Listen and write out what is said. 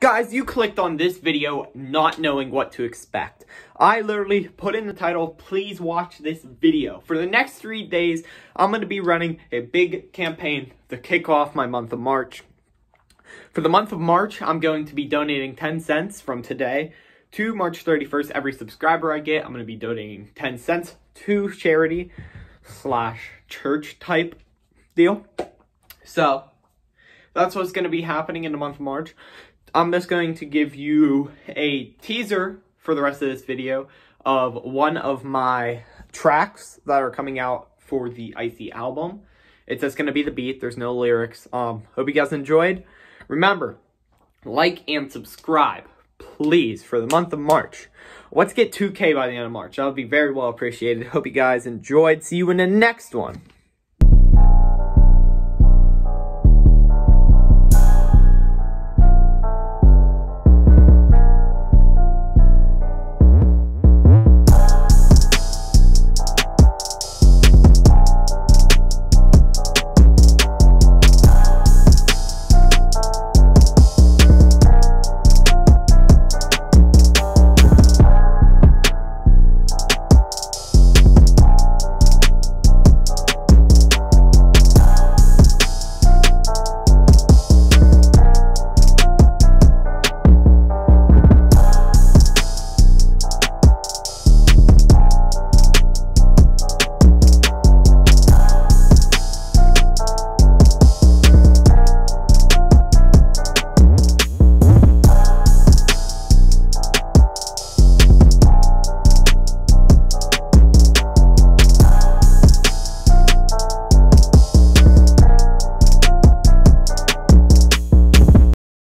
Guys, you clicked on this video not knowing what to expect. I literally put in the title, please watch this video. For the next three days, I'm going to be running a big campaign to kick off my month of March. For the month of March, I'm going to be donating 10 cents from today to March 31st. Every subscriber I get, I'm going to be donating 10 cents to charity slash church type deal. So, that's what's going to be happening in the month of March. I'm just going to give you a teaser for the rest of this video of one of my tracks that are coming out for the Icee album. It's just going to be the beat. There's no lyrics. Um, hope you guys enjoyed. Remember, like and subscribe, please, for the month of March. Let's get 2K by the end of March. That would be very well appreciated. Hope you guys enjoyed. See you in the next one.